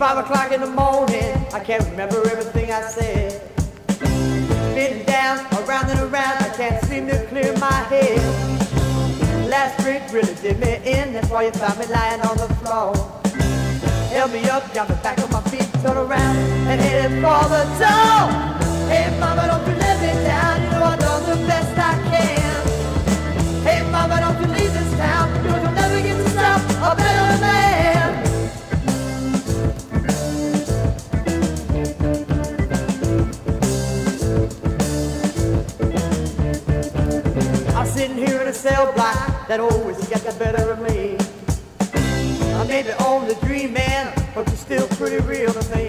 o'clock in the morning, I can't remember everything I said. Spinning down, around and around, I can't seem to clear my head. Last drink really did me in, that's why you found me lying on the floor. Held me up, got me back on my feet, turn around and headed for the door. Here in a cell block that always got the better of me. I may be on the dream, man, but you're still pretty real to me.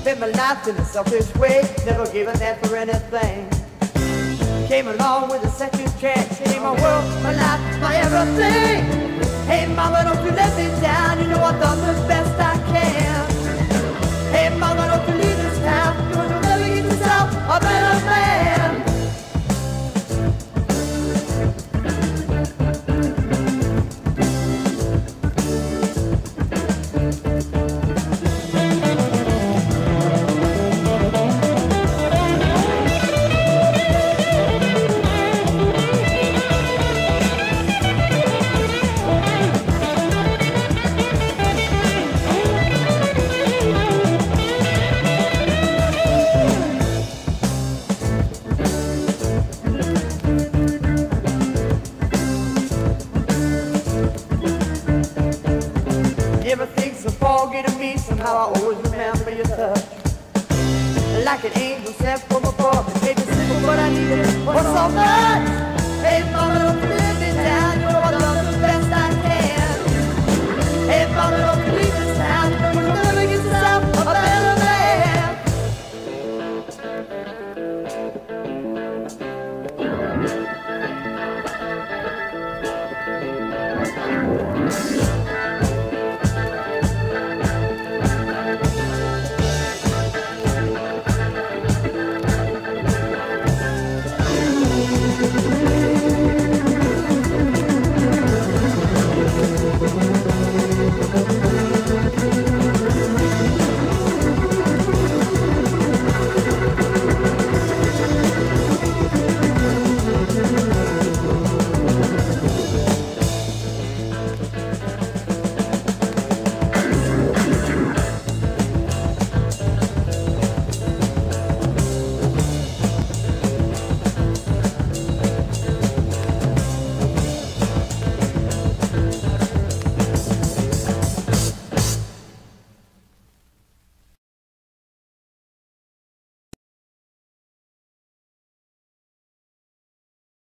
Spent my life in a selfish way, never gave a damn for anything. Came along with a second chance, changed my world, my life, my everything. Hey mama, don't you let me down, you know I've foggy to me, somehow I always remember your touch. Like an angel sent from above, may be simple, but I need it for so much.